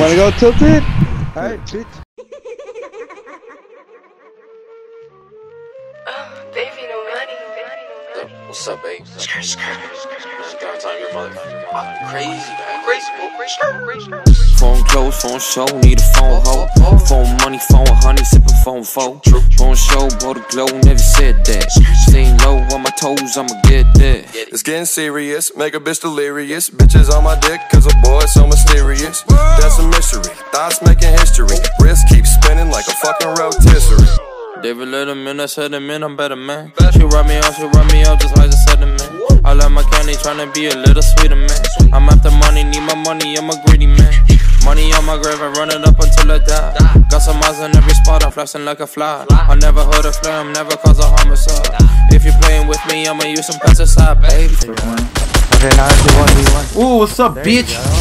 wanna go tilted? Alright, bitch. Oh, baby, no money. What's up, babe? Skirt, skirt. Time your mother. I'm crazy, man. Crazy, crazy, crazy. Phone close, phone show, need a phone oh, hoe. Oh, phone money, phone honey, sipping phone foe. Phone show, blow the glow, never said that. Staying low on my toes, I'ma get that. It's getting serious, make a bitch delirious. Bitches on my dick, cause a boy so mysterious. That's mystery, thoughts making history. Wrist keeps spinning like a fucking rotisserie. David Letterman, I said him in, I'm better man. She rub me up, she rub me up just like I said to man. I love my candy, tryna be a little sweeter man. I'm after money, need my money, I'm a greedy man. Money on my grave, I run it up until I die. Got some eyes in every spot, I'm flashing like a fly. I never heard a flame, never cause a homicide. If you're playing with me, I'ma use some pesticide, baby. Okay, now it's the 1v1. Ooh, what's up, There you bitch? go.